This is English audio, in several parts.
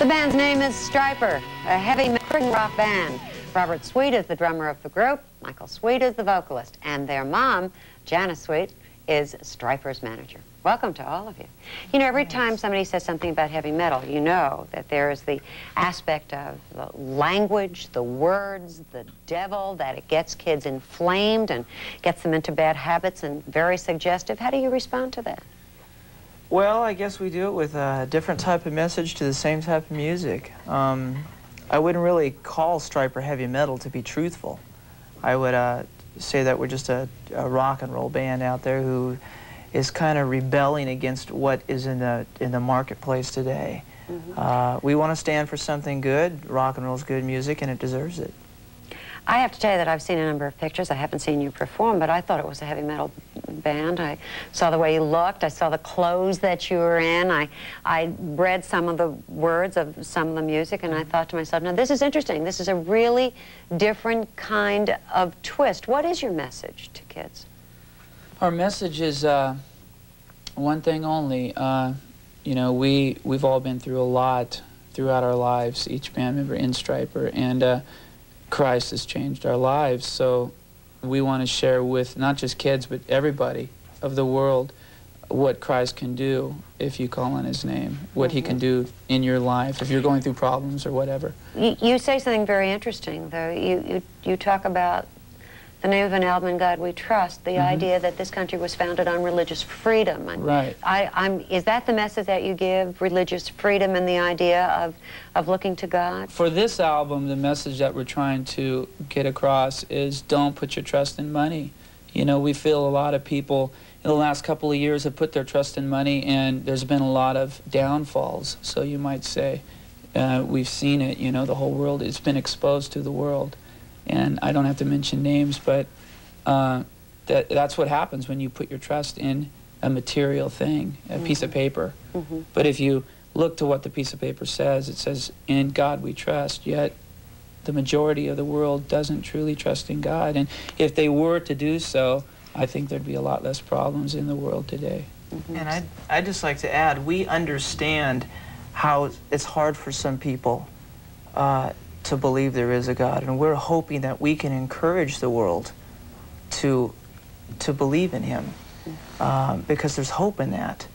The band's name is Stryper, a heavy metal rock band. Robert Sweet is the drummer of the group, Michael Sweet is the vocalist, and their mom, Janice Sweet, is Stryper's manager. Welcome to all of you. You know, every time somebody says something about heavy metal, you know that there is the aspect of the language, the words, the devil, that it gets kids inflamed and gets them into bad habits and very suggestive. How do you respond to that? Well, I guess we do it with a different type of message to the same type of music. Um, I wouldn't really call Stryper heavy metal to be truthful. I would uh, say that we're just a, a, rock and roll band out there who is kind of rebelling against what is in the in the marketplace today. Mm -hmm. uh, we want to stand for something good. Rock and roll is good music, and it deserves it. I have to tell you that I've seen a number of pictures. I haven't seen you perform, but I thought it was a heavy metal band. I saw the way you looked. I saw the clothes that you were in. I, I read some of the words of some of the music, and I thought to myself, now this is interesting. This is a really different kind of twist. What is your message to kids? Our message is uh, one thing only. Uh, you know, we, we've all been through a lot throughout our lives, each band member in Stryper, and uh, Christ has changed our lives. So we want to share with not just kids, but everybody of the world what Christ can do if you call on his name, what mm -hmm. he can mm-hmm. do in your life if you're going through problems or whatever. You, you say something very interesting, though. You, you, you talk about the name of an album, In God We Trust, the mm -hmm. idea that this country was founded on religious freedom. And right. I, I'm, is that the message that you give, religious freedom and the idea of, of looking to God? For this album, the message that we're trying to get across is don't put your trust in money. You know, we feel a lot of people in the last couple of years have put their trust in money, and there's been a lot of downfalls, so you might say. Uh, we've seen it, you know, the whole world, it's been exposed to the world and I don't have to mention names, but uh, that, that's what happens when you put your trust in a material thing, a mm -hmm. piece of paper. Mm -hmm. But if you look to what the piece of paper says, it says, in God we trust, yet the majority of the world doesn't truly trust in God. And if they were to do so, I think there'd be a lot less problems in the world today. Mm -hmm. And I'd, I'd just like to add, we understand how it's hard for some people uh, to believe there is a God. And we're hoping that we can encourage the world to, to believe in him uh, because there's hope in that.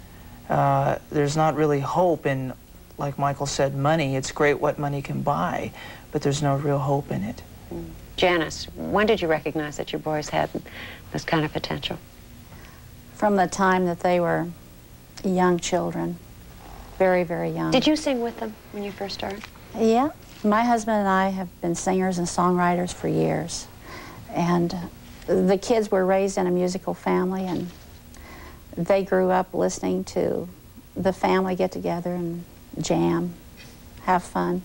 Uh, there's not really hope in, like Michael said, money. It's great what money can buy, but there's no real hope in it. Janice, when did you recognize that your boys had this kind of potential? From the time that they were young children, very, very young. Did you sing with them when you first started? Yeah, my husband and I have been singers and songwriters for years. And the kids were raised in a musical family and they grew up listening to the family get together and jam, have fun.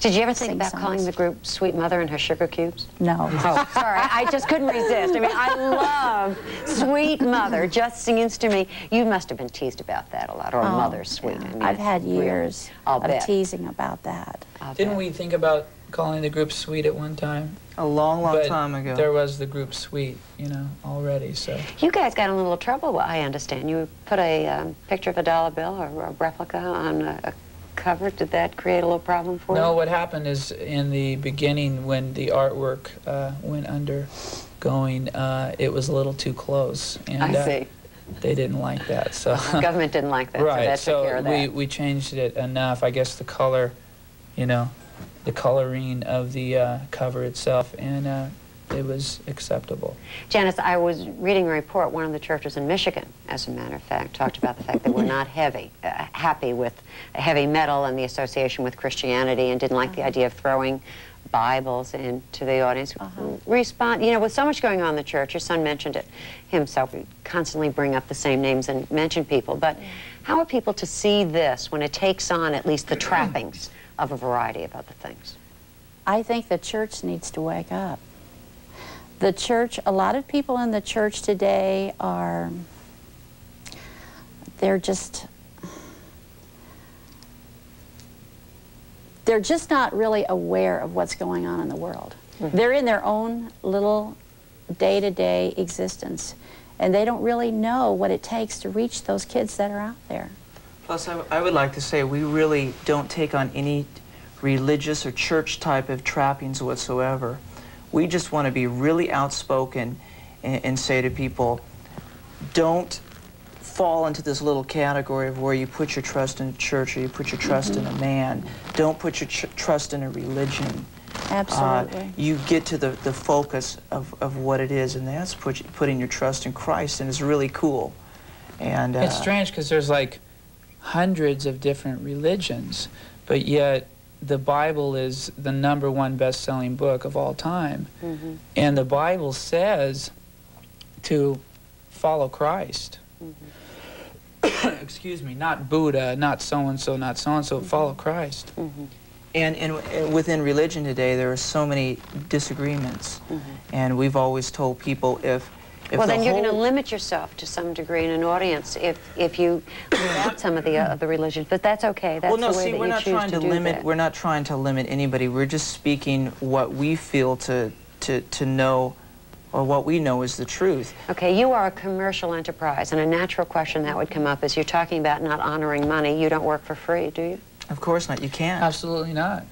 Did you ever think about songs. calling the group Sweet Mother and her Sugar Cubes? No. Oh, sorry, I just couldn't resist. I mean, I love Sweet Mother, just sings to me. You must have been teased about that a lot, or oh, Mother Sweet. Yeah. I mean, I've had years of bet. teasing about that. I'll Didn't bet. we think about calling the group Sweet at one time? A long, long but time ago. There was the group Sweet, you know, already, so. You guys got in a little trouble, I understand. You put a um, picture of a dollar bill or a replica on a, a cover. Did that create a little problem for no, you? No, what happened is in the beginning when the artwork uh, went under going, uh, it was a little too close. And, I uh, they didn't like that, so. The government didn't like that, right, so, so we, we changed it enough. I guess the color, you know, the coloring of the uh, cover itself, and uh, it was acceptable. Janice, I was reading a report, one of the churches in Michigan, as a matter of fact, talked about the fact that we're not heavy, uh, happy with heavy metal and the association with Christianity and didn't like uh -huh. the idea of throwing Bibles into the audience. Uh -huh. Respond, you know, with so much going on in the church, your son mentioned it himself, we constantly bring up the same names and mention people, but how are people to see this when it takes on at least the trappings of a variety of other things? I think the church needs to wake up. The church, a lot of people in the church today are, they're just, they're just not really aware of what's going on in the world. Mm -hmm. They're in their own little day-to-day -day existence, and they don't really know what it takes to reach those kids that are out there. Plus, I, I would like to say we really don't take on any religious or church type of trappings whatsoever. We just want to be really outspoken and, and say to people, don't fall into this little category of where you put your trust in a church or you put your trust in a man. Don't put your tr- trust in a religion. Uh, Absolutely. you get to the, the focus of, of what it is, and that's put, putting your trust in Christ, and it's really cool. And uh, It's strange because there's like hundreds of different religions, but yet the Bible is the number one best-selling book of all time. Mhm. And the Bible says to follow Christ. Mm-hmm. Excuse me, not Buddha, not so-and-so, not so-and-so, mm-hmm. follow Christ. Mm-hmm. And, and, and within religion today, there are so many disagreements. And we've always told people if, if Well, the then you're going to limit yourself to some degree in an audience if, if you leave out some of the uh, other religions. But that's okay. That's well, no, the way see, that we're you not choose trying to, do limit. that. We're not trying to limit anybody. We're just speaking what we feel to to to know, or what we know is the truth. Okay, you are a commercial enterprise, and a natural question that would come up is you're talking about not honoring money. You don't work for free, do you? Of course not. You can't. Absolutely not.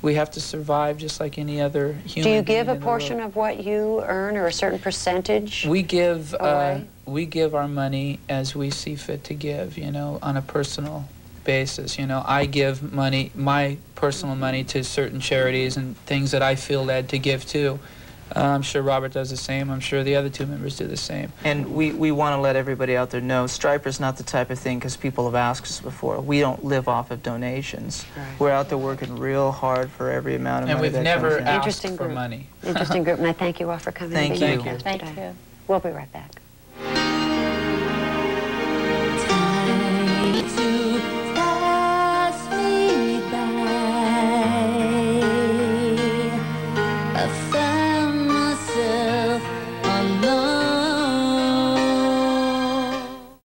We have to survive just like any other human Do you give a portion of what you earn or a certain percentage? We give uh, we give our money as we see fit to give, you know, on a personal basis. You know, I give money, my personal money, to certain charities and things that I feel led to give to. Uh, I'm sure Robert does the same. I'm sure the other two members do the same. And we, we want to let everybody out there know Stryper's not the type of thing, because people have asked us before, we don't live off of donations. Right. We're out there working real hard for every amount of And money And we've that never comes in. asked Interesting for group. money. Interesting group, and I thank you all for coming Thank and being you. Thank you. We'll be right back.